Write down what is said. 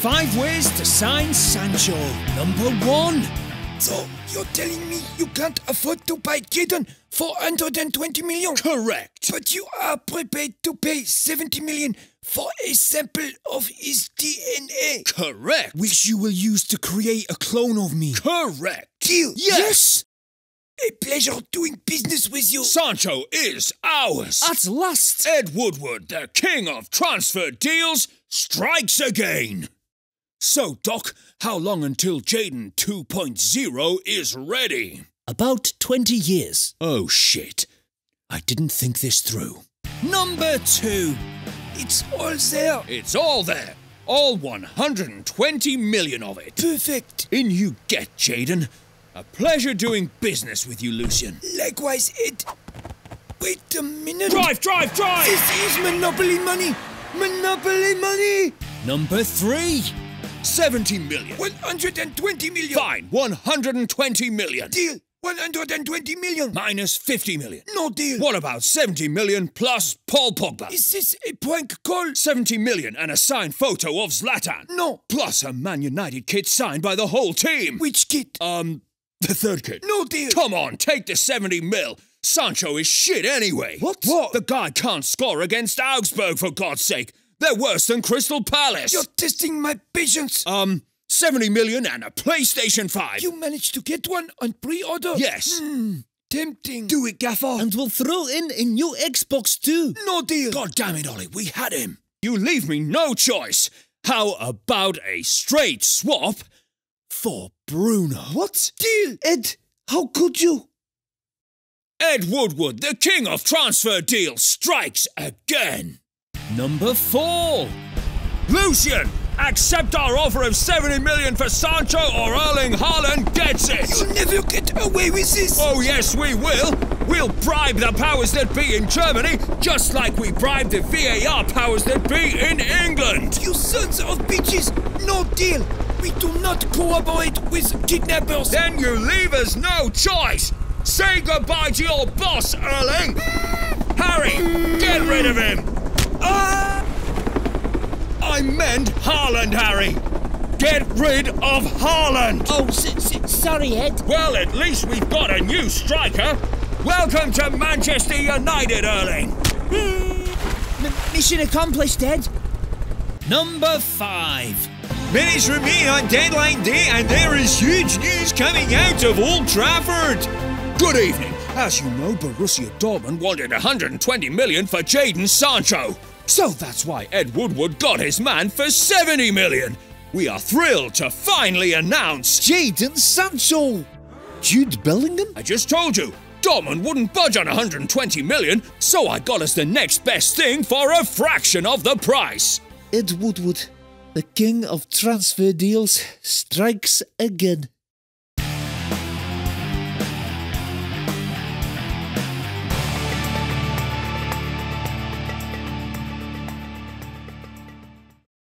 Five ways to sign Sancho. Number one. So, you're telling me you can't afford to buy Jadon for 120 million? Correct. But you are prepared to pay 70 million for a sample of his DNA. Correct. Which you will use to create a clone of me. Correct. Deal? Yes. A pleasure doing business with you. Sancho is ours. At last. Ed Woodward, the king of transfer deals, strikes again. So, Doc, how long until Jadon 2.0 is ready? About 20 years. Oh, shit. I didn't think this through. Number two. It's all there. It's all there. All 120 million of it. Perfect. In you get, Jadon. A pleasure doing business with you, Lucien. Likewise, Ed. Wait a minute. Drive, drive, drive! This is Monopoly money. Monopoly money. Number three. 70 million. 120 million. Fine, 120 million. Deal. 120 million. Minus 50 million. No deal. What about 70 million plus Paul Pogba? Is this a prank call? 70 million and a signed photo of Zlatan. No. Plus a Man United kit signed by the whole team. Which kit? Um, the third kit. No deal. Come on, take the 70 mil. Sancho is shit anyway. What? What? The guy can't score against Augsburg, for God's sake. They're worse than Crystal Palace. You're testing my patience. Um, 70 million and a PlayStation 5. You managed to get one on pre-order? Yes. Hmm. Tempting. Do it, Gaffer. And we'll throw in a new Xbox too. No deal. God damn it, Ole, we had him. You leave me no choice. How about a straight swap for Bruno? What? Deal. Ed, how could you? Ed Woodward, the king of transfer deals, strikes again. Number four. Lucien, accept our offer of 70 million for Sancho or Erling Haaland gets it. You'll never get away with this. Oh, yes, we will. We'll bribe the powers that be in Germany, just like we bribed the VAR powers that be in England. You sons of bitches. No deal. We do not cooperate with kidnappers. Then you leave us no choice. Say goodbye to your boss, Erling. Harry, get rid of him. I meant Haaland, Harry. Get rid of Haaland. Oh, sorry, Ed. Well, at least we've got a new striker. Welcome to Manchester United, Erling. Mission accomplished, Ed. Number five. Minutes remain on deadline day, and there is huge news coming out of Old Trafford. Good evening. As you know, Borussia Dortmund wanted 120 million for Jadon Sancho. So that's why Ed Woodward got his man for 70 million. We are thrilled to finally announce. Jadon Sancho. Jude Bellingham? I just told you, Dortmund wouldn't budge on 120 million, so I got us the next best thing for a fraction of the price. Ed Woodward, the king of transfer deals, strikes again.